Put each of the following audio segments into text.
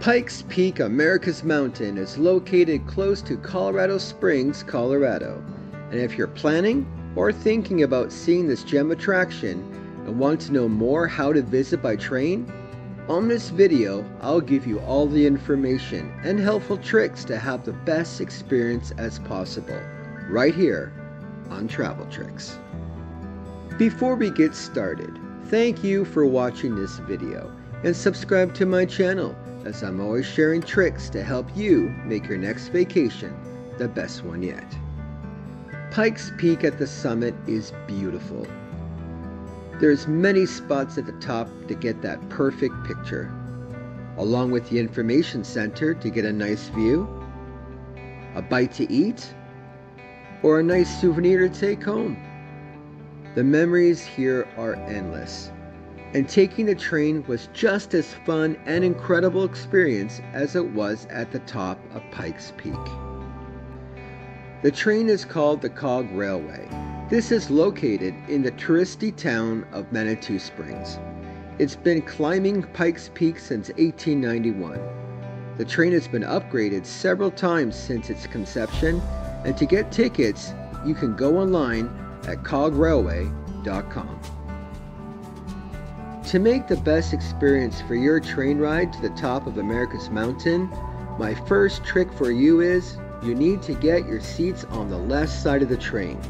Pikes Peak, America's Mountain, is located close to Colorado Springs, Colorado. And if you're planning or thinking about seeing this gem attraction and want to know more how to visit by train, on this video I'll give you all the information and helpful tricks to have the best experience as possible, right here on Travel Tricks. Before we get started, thank you for watching this video and subscribe to my channel as I'm always sharing tricks to help you make your next vacation the best one yet. Pikes Peak at the summit is beautiful. There's many spots at the top to get that perfect picture, along with the information center to get a nice view, a bite to eat, or a nice souvenir to take home. The memories here are endless and taking the train was just as fun and incredible experience as it was at the top of Pikes Peak. The train is called the Cog Railway. This is located in the touristy town of Manitou Springs. It's been climbing Pikes Peak since 1891. The train has been upgraded several times since its conception, and to get tickets, you can go online at cograilway.com. To make the best experience for your train ride to the top of America's mountain, my first trick for you is you need to get your seats on the left side of the train.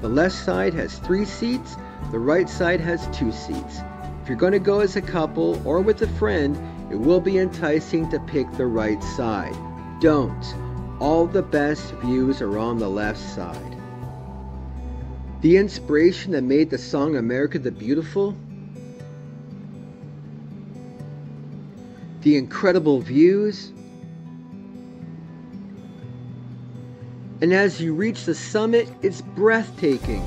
The left side has three seats, the right side has two seats. If you're going to go as a couple or with a friend, it will be enticing to pick the right side. Don't. All the best views are on the left side. The inspiration that made the song America the Beautiful the incredible views. And as you reach the summit, it's breathtaking.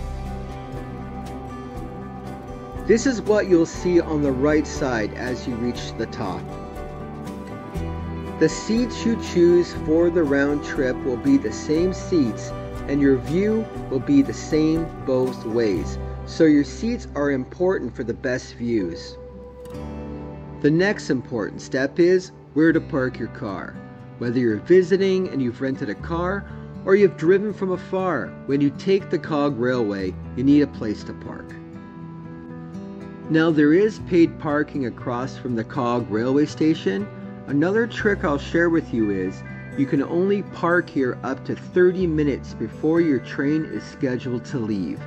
This is what you'll see on the right side as you reach the top. The seats you choose for the round trip will be the same seats and your view will be the same both ways. So your seats are important for the best views. The next important step is where to park your car. Whether you're visiting and you've rented a car or you've driven from afar, when you take the COG Railway, you need a place to park. Now there is paid parking across from the COG Railway Station. Another trick I'll share with you is you can only park here up to 30 minutes before your train is scheduled to leave.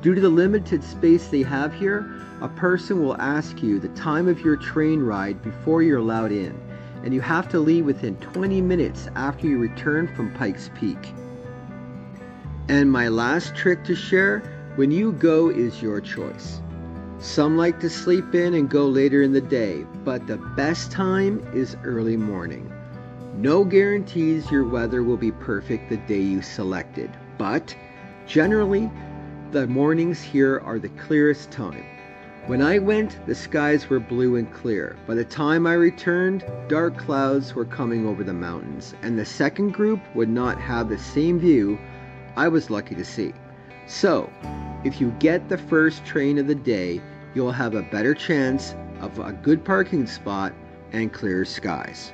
Due to the limited space they have here, a person will ask you the time of your train ride before you're allowed in, and you have to leave within 20 minutes after you return from Pikes Peak. And my last trick to share, when you go is your choice. Some like to sleep in and go later in the day, but the best time is early morning. No guarantees your weather will be perfect the day you selected, but generally the mornings here are the clearest time. When I went, the skies were blue and clear. By the time I returned, dark clouds were coming over the mountains, and the second group would not have the same view I was lucky to see. So, if you get the first train of the day, you'll have a better chance of a good parking spot and clear skies.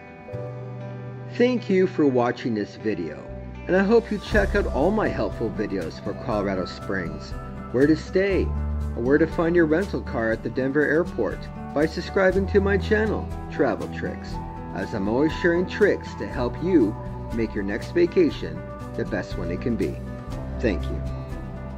Thank you for watching this video and I hope you check out all my helpful videos for Colorado Springs, where to stay, or where to find your rental car at the Denver airport by subscribing to my channel, Travel Tricks, as I'm always sharing tricks to help you make your next vacation the best one it can be. Thank you.